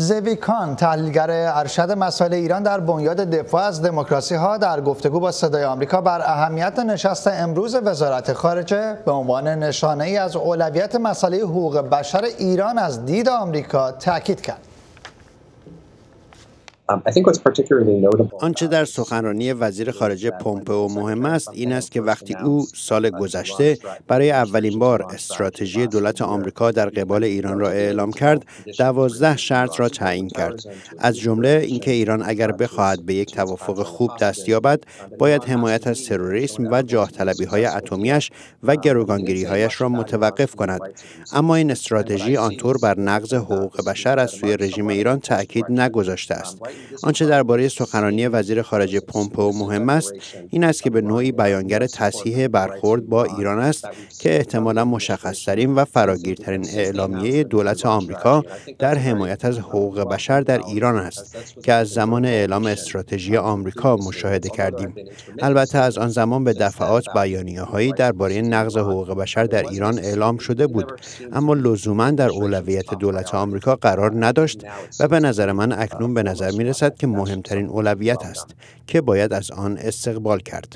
زویکان تحلیلگر ارشد مسائل ایران در بنیاد دفاع از دموکراسی ها در گفتگو با صدای آمریکا بر اهمیت نشست امروز وزارت خارجه به عنوان نشانه ای از اولویت مسئله حقوق بشر ایران از دید آمریکا تاکید کرد. Um, آنچه در سخنرانی وزیر خارجه پومپئو مهم است این است که وقتی او سال گذشته برای اولین بار استراتژی دولت آمریکا در قبال ایران را اعلام کرد. دوازده شرط را تعیین کرد. از جمله اینکه ایران اگر بخواهد به یک توافق خوب دست یابد باید حمایت از تروریسم و جاه طلبی های اتمیش و گروگانگیری هایش را متوقف کند. اما این استراتژی آنطور بر نقض حقوق بشر از سوی رژیم ایران تاکید نگذاشته است آنچه درباره سخنرانی وزیر خارجه پومپو مهم است این است که به نوعی بیانگر تصحیح برخورد با ایران است که احتمالا مشخصترین و فراگیرترین اعلامیه دولت آمریکا در حمایت از حقوق بشر در ایران است که از زمان اعلام استراتژی آمریکا مشاهده کردیم. البته از آن زمان به دفعات بیانیه هایی درباره نقض حقوق بشر در ایران اعلام شده بود اما لزوما در اولویت دولت آمریکا قرار نداشت و به نظر من اکنون به نظر می رسد که مهمترین اولویت است که باید از آن استقبال کرد.